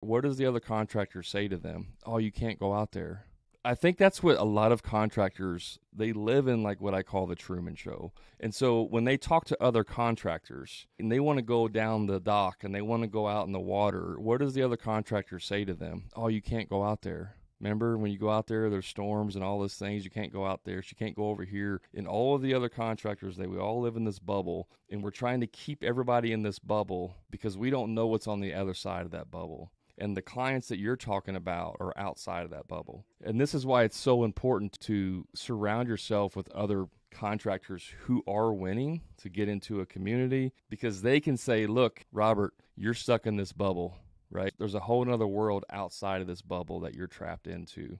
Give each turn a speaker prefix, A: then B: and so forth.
A: What does the other contractor say to them? Oh, you can't go out there. I think that's what a lot of contractors they live in like what I call the Truman show. And so when they talk to other contractors and they want to go down the dock and they want to go out in the water, what does the other contractor say to them? Oh, you can't go out there. Remember when you go out there, there's storms and all those things. You can't go out there. You can't go over here. And all of the other contractors, they we all live in this bubble, and we're trying to keep everybody in this bubble because we don't know what's on the other side of that bubble and the clients that you're talking about are outside of that bubble. And this is why it's so important to surround yourself with other contractors who are winning to get into a community because they can say, look, Robert, you're stuck in this bubble, right? There's a whole other world outside of this bubble that you're trapped into.